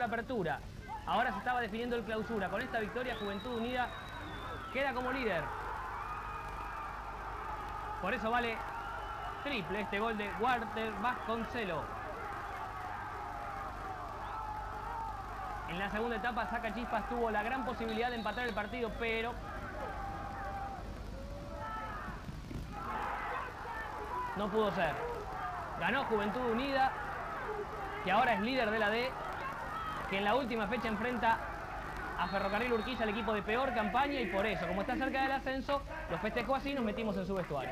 la apertura. Ahora se estaba definiendo el clausura. Con esta victoria, Juventud Unida queda como líder. Por eso vale triple este gol de Walter Vasconcelo. En la segunda etapa, Saca Chispas tuvo la gran posibilidad de empatar el partido, pero no pudo ser. Ganó Juventud Unida, que ahora es líder de la D, que en la última fecha enfrenta a Ferrocarril Urquiza, el equipo de peor campaña, y por eso, como está cerca del ascenso, los festejó así y nos metimos en su vestuario.